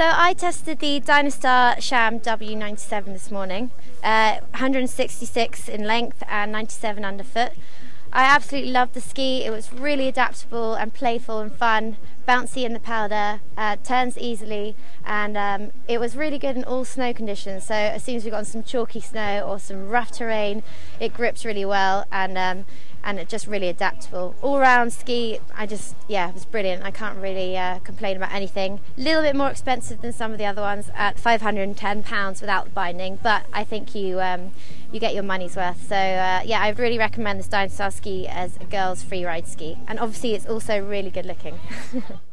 So I tested the Dynastar Cham W97 this morning, uh, 166 in length and 97 underfoot. I absolutely loved the ski. It was really adaptable and playful and fun, bouncy in the powder, uh, turns easily, and um, it was really good in all snow conditions. So as soon as we got on some chalky snow or some rough terrain, it grips really well and um, and it just really adaptable. All round ski, I just, yeah, it was brilliant. I can't really uh, complain about anything. A little bit more expensive than some of the other ones at £510 without the binding, but I think you um, you get your money's worth. So uh, yeah, I would really recommend this Dynastar ski as a girls free ride ski. And obviously it's also really good looking.